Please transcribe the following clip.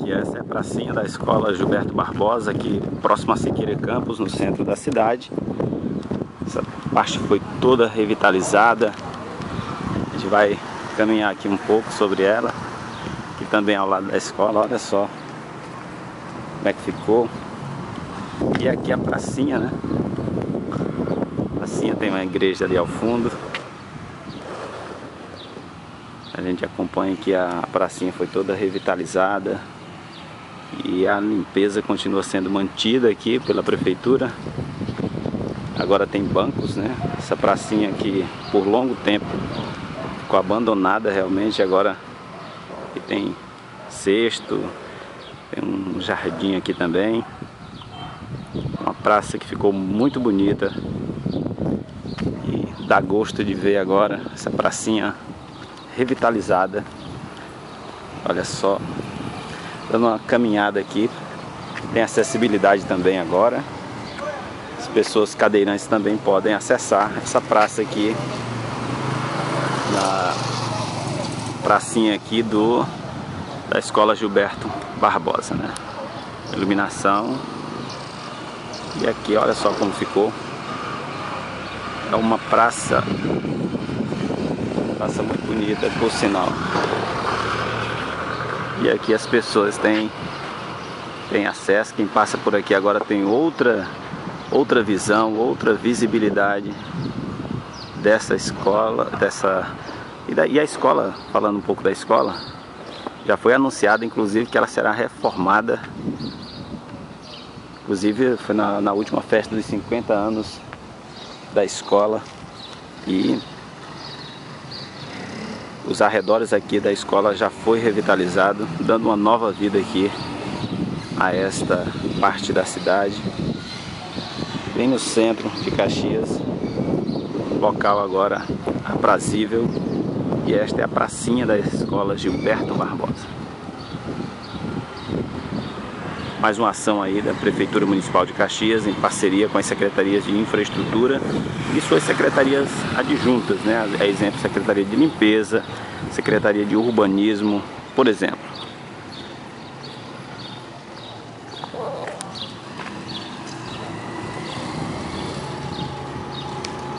Aqui essa é a pracinha da escola Gilberto Barbosa, aqui próximo a Siqueira Campos, no centro da cidade. Essa parte foi toda revitalizada. A gente vai caminhar aqui um pouco sobre ela. Aqui também ao lado da escola, olha só como é que ficou. E aqui a pracinha, né? A pracinha tem uma igreja ali ao fundo. A gente acompanha que a pracinha foi toda revitalizada e a limpeza continua sendo mantida aqui pela prefeitura. Agora tem bancos, né? Essa pracinha aqui por longo tempo ficou abandonada realmente. Agora tem cesto, tem um jardim aqui também. Uma praça que ficou muito bonita e dá gosto de ver agora essa pracinha revitalizada. Olha só, dando uma caminhada aqui. Tem acessibilidade também agora. As pessoas cadeirantes também podem acessar essa praça aqui. Na pracinha aqui do da Escola Gilberto Barbosa, né? Iluminação. E aqui, olha só como ficou. É uma praça Praça muito bonita, por sinal. E aqui as pessoas têm, têm acesso, quem passa por aqui agora tem outra, outra visão, outra visibilidade dessa escola, dessa. E, da, e a escola, falando um pouco da escola, já foi anunciado inclusive que ela será reformada. Inclusive foi na, na última festa dos 50 anos da escola. E os arredores aqui da escola já foi revitalizado, dando uma nova vida aqui a esta parte da cidade. Bem no centro de Caxias, local agora aprazível. E esta é a pracinha da escola Gilberto Barbosa. Mais uma ação aí da Prefeitura Municipal de Caxias em parceria com as secretarias de infraestrutura e suas secretarias adjuntas, né? A exemplo, Secretaria de Limpeza, Secretaria de Urbanismo, por exemplo.